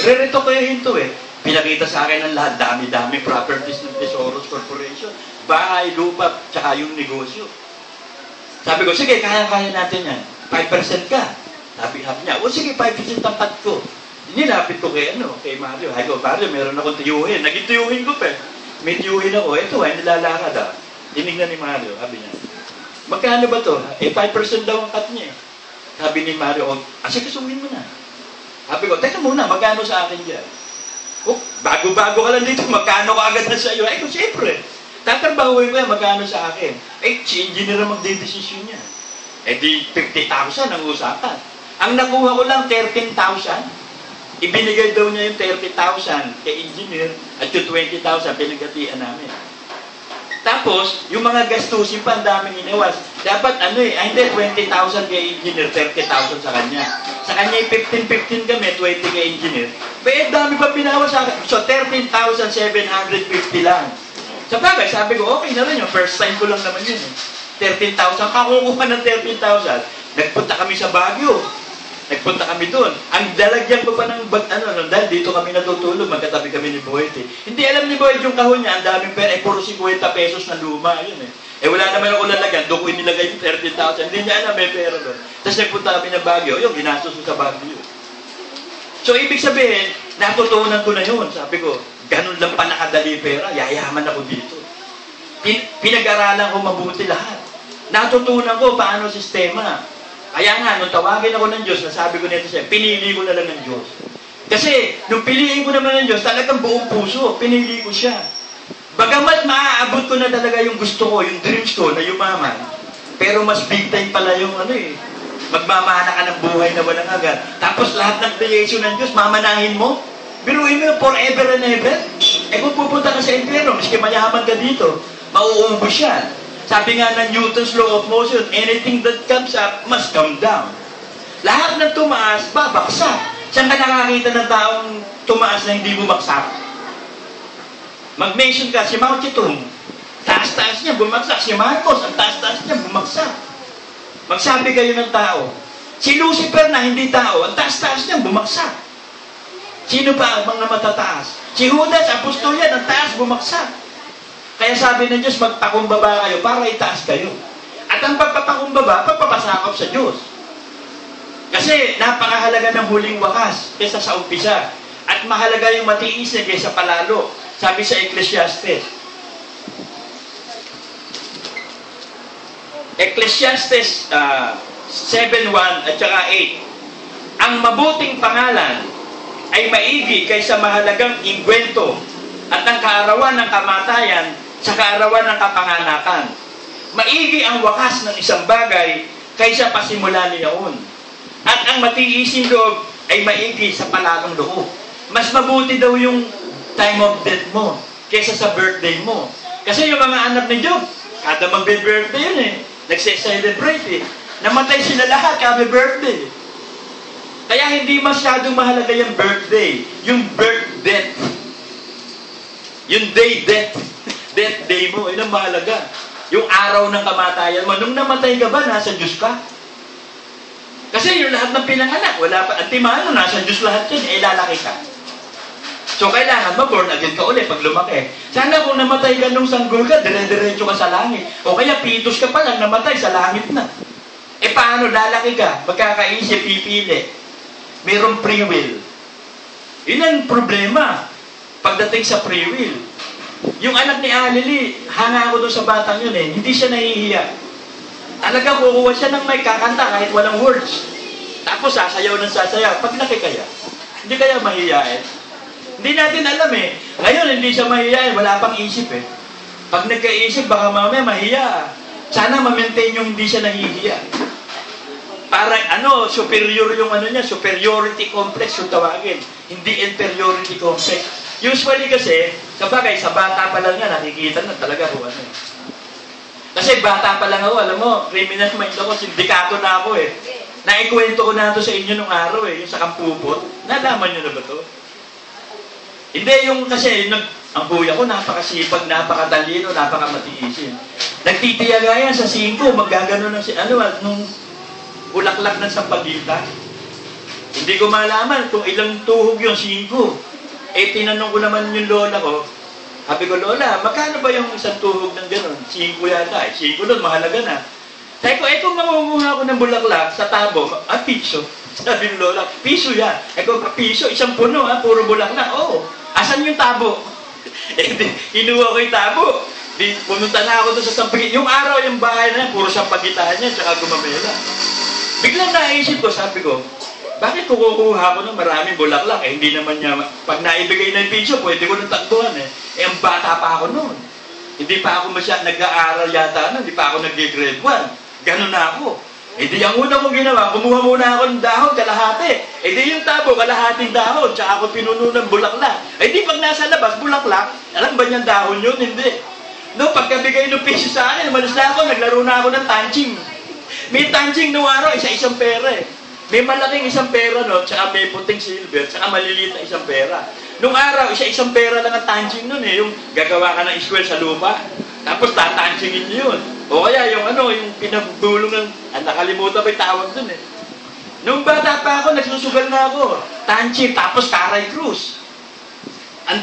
Rerito ko yung hinto eh. Pinakita sa akin ng lahat, dami-dami properties ng Tesoros Corporation. Bahay, lupa, tsaka yung negosyo. Sabi ko, sige, kaya-kaya natin yan. 5% ka. Sabi sabi niya, o sige, 5% tapat ko. Nilapit ko kay, ano, kay Mario. Sabi ko, Mario, meron akong tiyuhin. Naging tiyuhin ko pa eh. May tiyuhin ako. Ito, ay nilalakad ah. Tinignan ni Mario, sabi niya, magkano ba to? Eh, 5% daw ang cut niya eh. Sabi ni Mario, oh, asikasuhin mo na. Sabi ko, teka muna, magkano sa akin dyan? Oh, bago-bago ka lang dito, magkano ka agad na sa iyo? Ay, kung siyempre, tatrabahuin ko yan, magkano sa akin? Eh, si engineer ang magdedesisyon niya. Eh di, 50,000 ang usapan. Ang nakuha ko lang, 13,000. Ibinigay daw niya yung 30,000 kay engineer at yung 20,000 pinagkatian namin. Tapos, yung mga gastusin pa, ang daming iniwas. Dapat ano eh, ay hindi, 20,000 kay engineer, 30,000 sa kanya. Sa kanya, 15-15 kami, 20 kay engineer. Pero dami pa binawas sa akin. So, 13,750 lang. Sa bagay, sabi ko, okay na rin yun. First time ko lang naman yun eh. 13,000, kakukuha ng 13,000. Nagpunta kami sa Baguio. Nagpunta kami doon. Ang dalagyan ko pa ng bag, ano, dahil dito kami natutulog, magkatabi kami ni Boyd eh. Hindi alam ni Boyd yung kahon niya, ang daming pera, eh, puro 50 pesos na luma, yun eh. Eh wala naman ako lalagyan, doon ko inilagay yung 13,000, hindi niya alam, may pera doon. Tapos nagpunta kami ng Baguio, yung ginastos sa Baguio. So ibig sabihin, natutunan ko na yun. Sabi ko, ganun lang pa nakadali pera, yayaman ako dito. Pin- pinag-aralan ko mabuti lahat. Natutunan ko paano sistema. Kaya nga, nung tawagin ako ng Diyos, nasabi ko nito siya, pinili ko na lang ng Diyos. Kasi, nung piliin ko naman ng Diyos, talagang buong puso, pinili ko siya. Bagamat maaabot ko na talaga yung gusto ko, yung dreams ko na yumaman, pero mas big time pala yung ano eh, magmamana ka ng buhay na walang agad. Tapos lahat ng creation ng Diyos, mamanahin mo. Biruin mo forever and ever. Eh kung pupunta ka sa impyerno, miski mayaman ka dito, mauubos yan. Sabi nga ng Newton's law of motion, anything that comes up must come down. Lahat ng tumaas, babaksak. Saan ka nakakita ng taong tumaas na hindi bumagsak? Mag-mention ka, si Mao Zedong. Taas-taas niya, bumagsak. Si Marcos, ang taas-taas niya, bumagsak. Magsabi kayo ng tao. Si Lucifer na hindi tao, ang taas-taas niya, bumagsak. Sino pa ang mga matataas? Si Judas, apostol yan, ang taas, bumagsak. Kaya sabi ng Diyos, magpakumbaba kayo para itaas kayo. At ang pagpapakumbaba, pagpapasakop sa Diyos. Kasi napakahalaga ng huling wakas kaysa sa umpisa. At mahalaga yung matiis na kaysa palalo. Sabi sa Ecclesiastes. Ecclesiastes uh, 7.1 at saka 8. Ang mabuting pangalan ay maigi kaysa mahalagang ingwento at ang kaarawan ng kamatayan sa kaarawan ng kapanganakan. Maigi ang wakas ng isang bagay kaysa pasimula niyaon. At ang matiising loob ay maigi sa palalong loob. Mas mabuti daw yung time of death mo kaysa sa birthday mo. Kasi yung mga anak ni Job, kada magbe-birthday yun eh. Nagse-celebrate eh. Namatay sila lahat kada birthday. Kaya hindi masyadong mahalaga yung birthday. Yung birth death. Yung day death. Death day mo. Yun ang mahalaga. Yung araw ng kamatayan mo. Nung namatay ka ba, nasa Diyos ka? Kasi yung lahat ng pinanganak, wala pa. At timano, nasa Diyos lahat yun. Eh, lalaki ka. So, kailangan ma-born again ka ulit pag lumaki. Sana kung namatay ka nung sanggol ka, dire-diretso ka sa langit. O kaya pitos ka pa lang, namatay sa langit na. Eh, paano lalaki ka? Magkakaisip, pipili. Mayroong free will. Yun ang problema pagdating sa free will. Yung anak ni Alili, hanga ako doon sa batang yun eh, hindi siya nahihiya. Talaga kukuha siya ng may kakanta kahit walang words. Tapos sasayaw ng sasayaw. Pag laki hindi kaya mahihiyain. Hindi natin alam eh. Ngayon, hindi siya mahihiyain. Wala pang isip eh. Pag nagkaisip, baka mamaya mahiya. Sana ma-maintain yung hindi siya nahihiya. Para ano, superior yung ano niya, superiority complex yung tawagin. Hindi inferiority complex. Usually kasi, kapagay, sa bata pa lang nga, nakikita na talaga kung ano. Kasi bata pa lang ako, alam mo, criminal mind ako, sindikato na ako eh. Naikwento ko na ito sa inyo nung araw eh, yung sa Kampupot. Nalaman nyo na ba to? Hindi, yung kasi, nag, ang kuya ko, napakasipag, napakatalino, napakamatiisin. Nagtitiyaga yan sa singko, magagano ng, si- ano, ah, nung bulaklak ng sampagita. Hindi ko malaman kung ilang tuhog yung singko. Eh, tinanong ko naman yung lola ko, sabi ko, Lola, magkano ba yung isang tuhog ng gano'n? Singko yata. Eh, singko nun, mahalaga na. Sabi ko, eh kung mangunguha ako ng bulaklak sa tabo, ah, piso. Sabi ng Lola, piso yan. Eh kung piso, isang puno, ha, puro bulaklak. Oo. Asan yung tabo? eh, di, inuha ko yung tabo. Di, pumunta na ako doon sa Sampagita. Yung araw, yung bahay na yan, puro Sampagitaan niya, tsaka gumamela. Biglang naisip ko, sabi ko, bakit kukuha ko ng maraming bulaklak? Eh, hindi naman niya, pag naibigay na yung piso, pwede ko natakbuhan eh. Eh, ang bata pa ako noon. Hindi pa ako masya, nag-aaral yata na, hindi pa ako nag-grade 1. Ganun na ako. Eh di ang una kong ginawa, kumuha muna ako ng dahon, kalahati. Eh di yung tabo, kalahating dahon, tsaka ako pinuno ng bulaklak. Eh di pag nasa labas, bulaklak, alam ba niyang dahon yun? Hindi. No, pagkabigay ng piso sa akin, malis na ako, naglaro na ako ng tanching. May tanching nung araw, isa-isang pera eh. May malaking isang pera, no? Tsaka may puting silver, tsaka maliliit na isang pera. Nung araw, isa-isang pera lang ang tanching nun eh. Yung gagawa ka ng square sa lupa. Tapos tatanchingin niyo yun. O kaya yung ano, yung pinagdulong ng, ah, nakalimutan pa yung tawag dun eh. Nung bata pa ako, nagsusugal na ako. Tanching, tapos Karay Cruz. An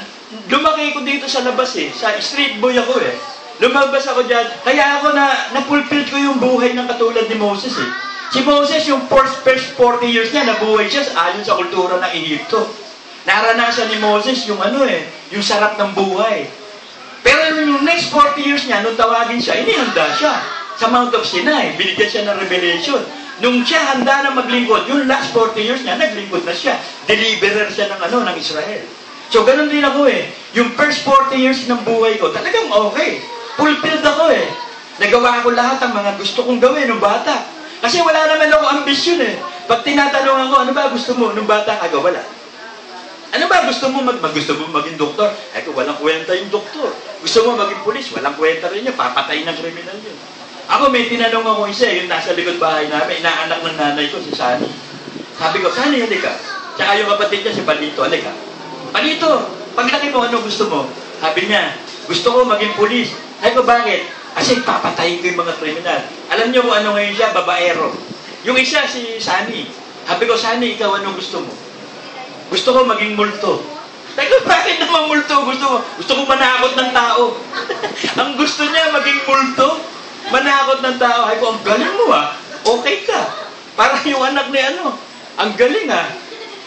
lumaki ko dito sa labas eh. Sa street boy ako eh. Lumabas ako dyan. Kaya ako na, napulpil ko yung buhay ng katulad ni Moses eh. Si Moses, yung first, first 40 years niya, nabuhay siya ayon sa kultura ng Egypto. Naranasan ni Moses yung ano eh, yung sarap ng buhay. Pero yung next 40 years niya, nung tawagin siya, inihanda siya sa Mount of Sinai. Binigyan siya ng revelation. Nung siya handa na maglingkod, yung last 40 years niya, naglingkod na siya. Deliverer siya ng ano, ng Israel. So, ganun din ako eh. Yung first 40 years ng buhay ko, talagang okay. Fulfilled ako eh. Nagawa ko lahat ang mga gusto kong gawin nung bata. Kasi wala naman ako ambisyon eh. Pag tinatanong ako, ano ba gusto mo nung bata ka? Wala. Ano ba gusto mo mag, gusto mo maging doktor? Ay, walang kwenta yung doktor. Gusto mo maging pulis? Walang kwenta rin yun. Papatay ng kriminal yun. Ako may tinanong ako isa, eh, yung nasa likod bahay namin, inaanak ng nanay ko, si Sani. Sabi ko, Sani, halika. Tsaka yung kapatid niya, si Palito, halika. Palito, paglaki mo, ano gusto mo? Sabi niya, gusto ko maging pulis. Ay ko, bakit? Kasi papatayin ko yung mga kriminal. Alam niyo kung ano ngayon siya, babaero. Yung isa, si Sani. Sabi ko, Sani, ikaw anong gusto mo? Gusto ko maging multo. Teka, bakit naman multo? Gusto ko, gusto ko manakot ng tao. ang gusto niya maging multo, manakot ng tao. Ay ko, ang galing mo ah. Okay ka. Para yung anak ni ano. Ang galing ah.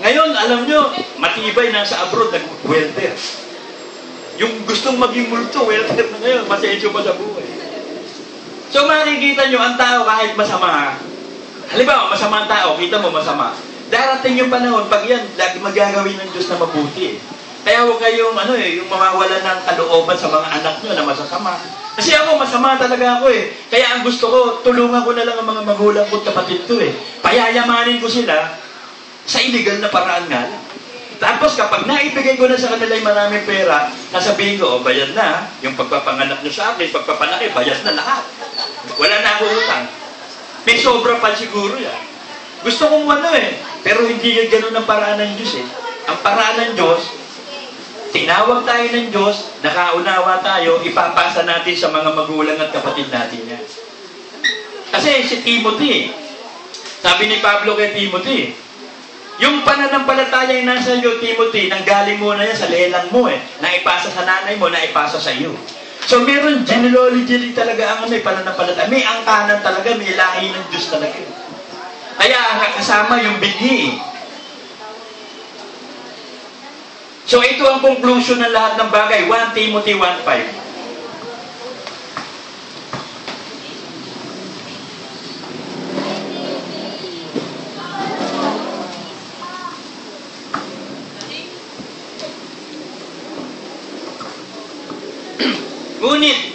Ngayon, alam nyo, matibay na sa abroad, nag-welder. Yung gustong maging multo, welder na ngayon, masensyo pa sa buhay. So makikita nyo, ang tao kahit masama, halimbawa, masama ang tao, kita mo masama, darating yung panahon, pag yan, lagi magagawin ng Diyos na mabuti. Kaya huwag kayong, ano eh, yung mawawala ng kalooban sa mga anak nyo na masasama. Kasi ako, masama talaga ako eh. Kaya ang gusto ko, tulungan ko na lang ang mga magulang ko at kapatid ko eh. Payayamanin ko sila sa illegal na paraan nga lang. Tapos kapag naibigay ko na sa kanila yung maraming pera, sasabihin ko, oh, bayad na. Yung pagpapanganak nyo sa akin, pagpapalaki, bayad na lahat. Wala na ako utang. May sobra pa siguro yan. Gusto kong ano eh. Pero hindi yan ganun ang paraan ng Diyos eh. Ang paraan ng Diyos, tinawag tayo ng Diyos, nakaunawa tayo, ipapasa natin sa mga magulang at kapatid natin yan. Kasi si Timothy, sabi ni Pablo kay Timothy, yung pananampalataya yung nasa iyo, Timothy, nanggaling muna yan sa lelang mo eh. Naipasa sa nanay mo, naipasa sa iyo. So meron genealogy talaga ang may pananampalataya. May angkanan talaga, may lahi ng Diyos talaga. Kaya kasama yung binhi. So ito ang conclusion ng lahat ng bagay. 1 Timothy 1.5. Ngunit,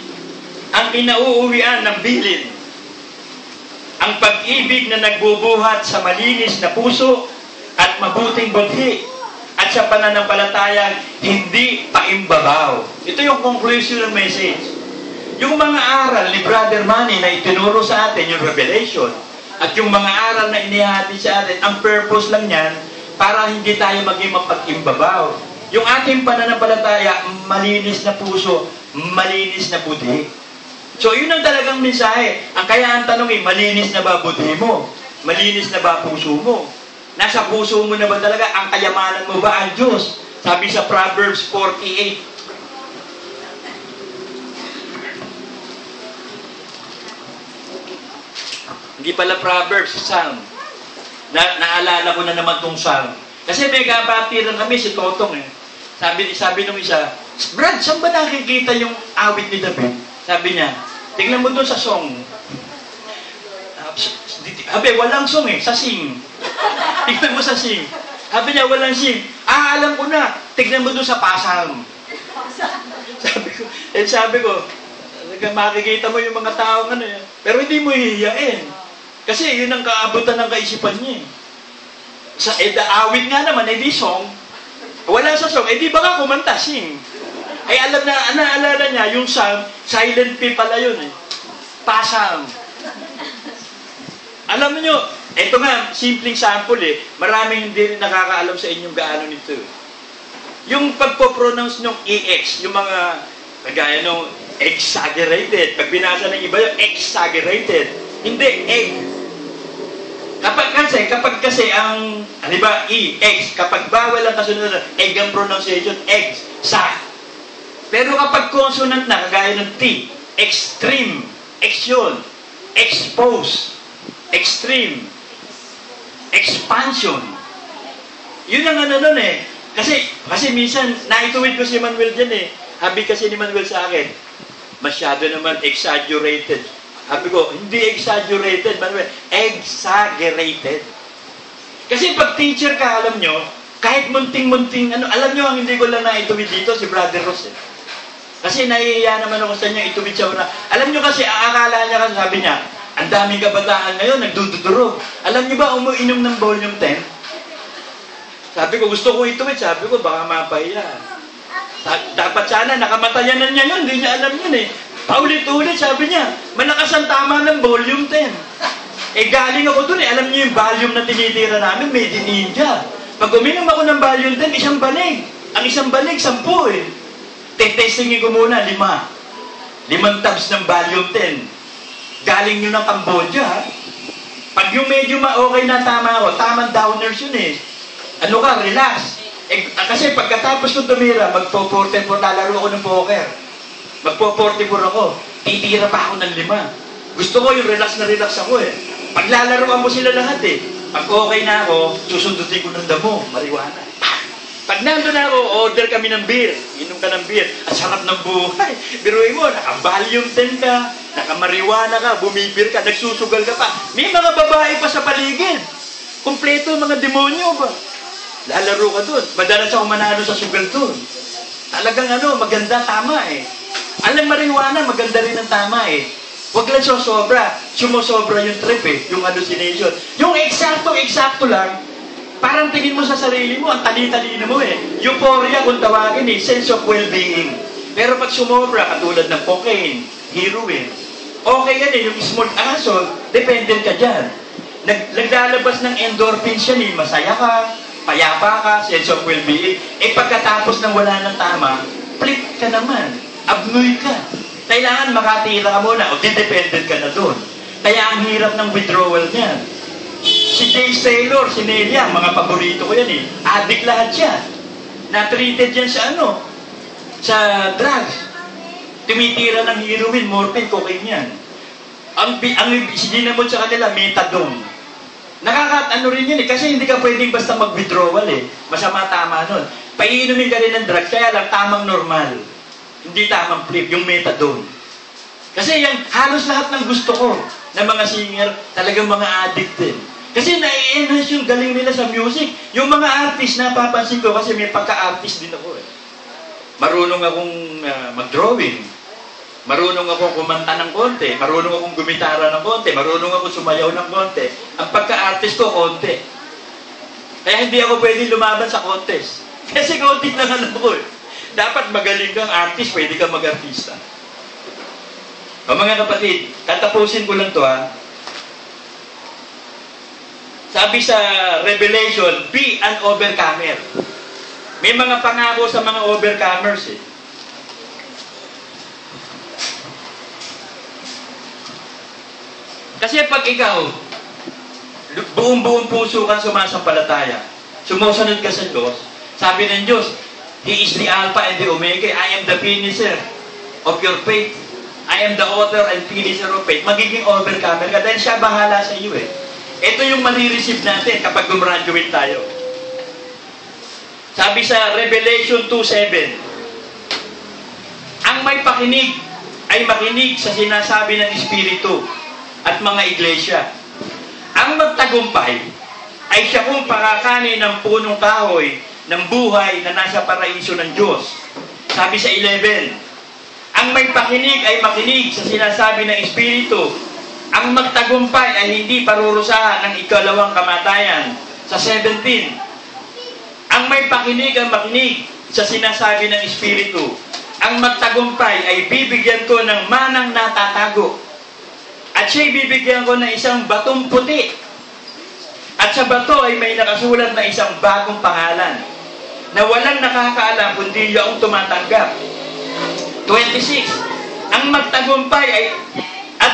ang kinauuwian ng bilin, ang pag-ibig na nagbubuhat sa malinis na puso at mabuting budhi at sa pananampalataya hindi paimbabaw. Ito yung conclusion ng message. Yung mga aral ni Brother Manny na itinuro sa atin, yung revelation, at yung mga aral na inihati sa atin, ang purpose lang yan para hindi tayo maging mapag-imbabaw. Yung ating pananampalataya, malinis na puso, malinis na budhi. So, yun ang talagang mensahe. Ang kaya ang tanong eh, malinis na ba budhi mo? Malinis na ba puso mo? Nasa puso mo na ba talaga? Ang kayamanan mo ba ang Diyos? Sabi sa Proverbs 48. Hindi pala Proverbs, Psalm. Na, naalala ko na naman tong Psalm. Kasi may kapatiran kami si Totong eh. Sabi, sabi nung isa, Brad, saan ba nakikita yung awit ni David, sabi niya, tingnan mo doon sa song. Ah, Sabi, walang song eh, sa sing. Tingnan mo sa sing. Sabi niya, walang sing. Ah, alam ko na. Tignan mo doon sa pasang. sabi ko, eh sabi ko, makikita mo yung mga tao ano eh. Pero hindi mo hihiyain. Kasi yun ang kaabutan ng kaisipan niya eh. Sa, eh, awit nga naman, eh song. Wala sa song, eh di baka kumanta, sing. Ay alam na, naalala niya, yung song, silent P pala yun eh. Pasang. Alam niyo, ito nga, simpleng sample eh. Maraming hindi rin nakakaalam sa inyong gaano nito. eh. Yung pagpo-pronounce ng EX, yung mga, kagaya nung exaggerated. Pag binasa ng iba yung exaggerated. Hindi, egg. Kapag kasi, kapag kasi ang, ano ba, E, X, kapag bawal ang kasunod ng egg ang pronunciation, eggs, sa. Pero kapag consonant na, kagaya ng T, extreme, action, expose, extreme, expansion. Yun ang ano nun eh. Kasi, kasi minsan, naituwid ko si Manuel dyan eh. Habi kasi ni Manuel sa akin, masyado naman exaggerated. Sabi ko, hindi exaggerated, Manuel, exaggerated. Kasi pag teacher ka, alam nyo, kahit munting-munting, ano, alam nyo, ang hindi ko lang naituwid dito, si Brother Ross eh. Kasi nahihiya naman ako sa niya, ituwid siya na. Alam nyo kasi, akala niya kasi, sabi niya, ang daming kabataan ngayon, nagdududurog. Alam niyo ba, umuinom ng volume 10? Sabi ko, gusto ko ituwid. Sabi ko, baka mapahiya. Dapat sana, nakamatayan na niya yun. Hindi niya alam yun eh. Paulit-ulit, sabi niya, malakas ang tama ng volume 10. Eh, galing ako dun eh. Alam niyo yung volume na tinitira namin, made in India. Pag uminom ako ng volume 10, isang balig. Ang isang balig, sampu eh. Tetestingin ko muna, lima. Limang tabs ng volume 10. Galing yun ng Cambodia? Pag yung medyo ma-okay na tama ako, tamang downers yun eh. Ano ka, relax. Eh, ah, kasi pagkatapos ko tumira, magpo-44, lalaro ako ng poker. Magpo-44 ako. Titira pa ako ng lima. Gusto ko yung relax na relax ako eh. Paglalaroan mo sila lahat eh. Pag okay na ako, susundutin ko ng damo, marijuana. Pag nandun na ako, order kami ng beer. Inom ka ng beer. Ang sarap ng buhay. Biruin mo, naka-volume 10 ka, naka-marijuana ka, bumibir ka, nagsusugal ka pa. May mga babae pa sa paligid. Kompleto mga demonyo ba? Lalaro ka doon. Madalas ako manalo sa sugal doon. Talagang ano, maganda, tama eh. Alam marijuana, maganda rin ang tama eh. Huwag lang sosobra. Sumosobra yung trip eh, yung hallucination. Yung eksakto-eksakto lang, parang tingin mo sa sarili mo, ang tali-talino mo eh. Euphoria kung tawagin eh, sense of well-being. Pero pag sumobra, katulad ng cocaine, heroin, okay yan eh, yung small aso, dependent ka dyan. Nag, naglalabas ng endorphins yan eh, masaya ka, payapa ka, sense of well-being. Eh pagkatapos ng wala ng tama, flip ka naman, abnoy ka. Kailangan makatira ka muna, o dependent ka na doon. Kaya ang hirap ng withdrawal niyan. Si James Taylor, si Nelia, mga paborito ko yan eh. Addict lahat siya. Na-treated yan sa ano? Sa drugs. Tumitira ng heroin, morphine, cocaine yan. Ang, ang sinimod sa kanila, methadone. Nakakat ano rin yun eh, kasi hindi ka pwedeng basta mag-withdrawal eh. Masama tama nun. Paiinumin ka rin ng drugs, kaya lang tamang normal. Hindi tamang flip, yung methadone. Kasi yung halos lahat ng gusto ko ng mga singer, talagang mga addict din. Kasi nai-enhance yung galing nila sa music. Yung mga artist, napapansin ko kasi may pagka-artist din ako eh. Marunong akong ah, mag-drawing. Marunong akong kumanta ng konti. Marunong akong gumitara ng konti. Marunong akong sumayaw ng konti. Ang pagka-artist ko, konti. Kaya hindi ako pwede lumaban sa contest. Kasi konti lang alam ko eh. Dapat magaling kang artist, pwede kang mag-artista. O mga kapatid, tatapusin ko lang to ha. Sabi sa Revelation, be an overcomer. May mga pangako sa mga overcomers eh. Kasi pag ikaw, buong-buong puso kang sumasampalataya, sumusunod ka sa Diyos, sabi ng Diyos, He is the Alpha and the Omega. I am the finisher of your faith. I am the author and finisher of faith. Magiging overcomer ka dahil siya bahala sa iyo eh. Ito yung marireceive natin kapag gumraduate tayo. Sabi sa Revelation 2.7, Ang may pakinig ay makinig sa sinasabi ng Espiritu at mga iglesia. Ang magtagumpay ay siya kung pakakanin ng punong kahoy ng buhay na nasa paraiso ng Diyos. Sabi sa 11, ang may pakinig ay makinig sa sinasabi ng Espiritu. Ang magtagumpay ay hindi parurusahan ng ikalawang kamatayan. Sa 17, ang may pakinig ay makinig sa sinasabi ng Espiritu. Ang magtagumpay ay bibigyan ko ng manang natatago. At siya'y bibigyan ko ng isang batong puti. At sa bato ay may nakasulat na isang bagong pangalan na walang nakakaalam kundi yung tumatanggap. 26. Ang magtagumpay ay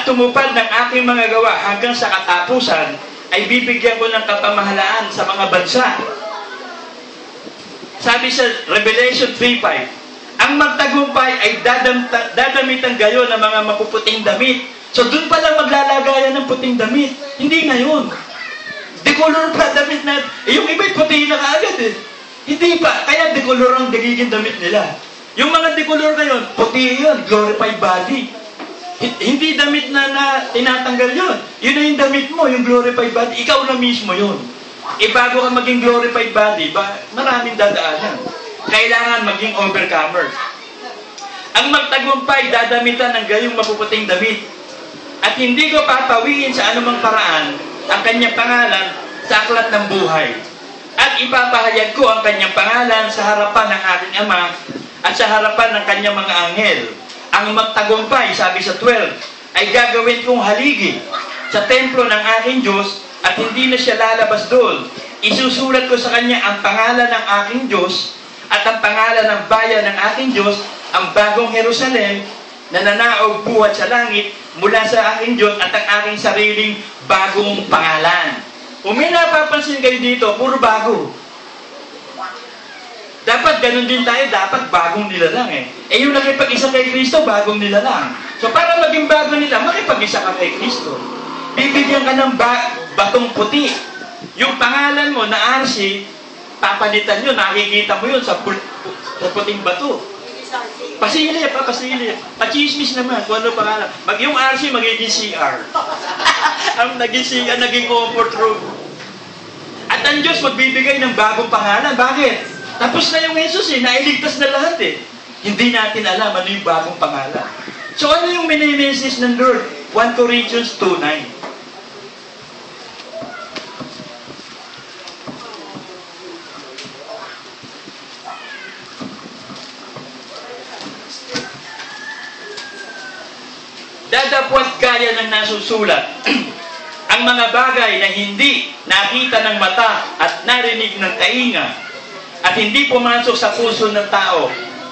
tumupad ng aking mga gawa hanggang sa katapusan ay bibigyan ko ng kapamahalaan sa mga bansa. Sabi sa Revelation 3.5, ang magtagumpay ay dadam, dadamitan gayon ng mga mapuputing damit. So doon pa lang maglalagayan ng puting damit. Hindi ngayon. Decolor pa damit na, eh, yung iba'y puti na kaagad eh. Hindi pa. Kaya decolor ang nagiging damit nila. Yung mga decolor ngayon, puti yun, glorified body. Hi- Hindi damit na, na tinatanggal yun. Yun na yung damit mo, yung glorified body. Ikaw na mismo yun. E bago ka maging glorified body, ba, maraming dadaanan. Kailangan maging overcomer. Ang magtagumpay, dadamitan ng gayong mapuputing damit. At hindi ko papawiin sa anumang paraan ang kanyang pangalan sa aklat ng buhay. At ipapahayag ko ang kanyang pangalan sa harapan ng aking ama at sa harapan ng kanyang mga anghel. Ang magtagumpay, sabi sa 12, ay gagawin kong haligi sa templo ng aking Diyos at hindi na siya lalabas doon. Isusulat ko sa kanya ang pangalan ng aking Diyos at ang pangalan ng bayan ng aking Diyos, ang bagong Jerusalem na nanaog buhat sa langit mula sa aking Diyos at ang aking sariling bagong pangalan. Kung may napapansin kayo dito, puro bago. Dapat ganun din tayo, dapat bagong nilalang eh. Eh yung nakipag-isa kay Kristo, bagong nilalang. So para maging bago nila, makipag-isa ka kay Kristo. Bibigyan ka ng ba- batong puti. Yung pangalan mo na RC, papalitan yun, nakikita mo yun sa, sa puting bato. Pasilip, pa, pasilip. Pachismis naman, kung ano pangalan. Mag, yung RC, magiging CR. ang naging CR, naging comfort room. At ang Diyos magbibigay ng bagong pangalan. Bakit? Tapos na yung Jesus eh, nailigtas na lahat eh. Hindi natin alam ano yung bagong pangalan. So ano yung mini-message ng Lord? 1 Corinthians 2.9 Dadapwat kaya ng nasusulat ang mga bagay na hindi nakita ng mata at narinig ng tainga at hindi pumasok sa puso ng tao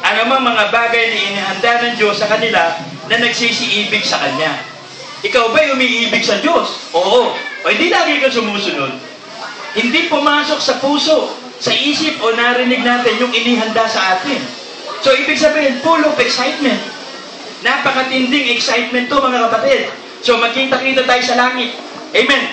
ang namang mga bagay na inihanda ng Diyos sa kanila na nagsisiibig sa Kanya. Ikaw ba'y umiibig sa Diyos? Oo. O hindi lagi ka sumusunod. Hindi pumasok sa puso, sa isip o narinig natin yung inihanda sa atin. So, ibig sabihin, full of excitement. Napakatinding excitement to mga kapatid. So, magkita-kita tayo sa langit. Amen.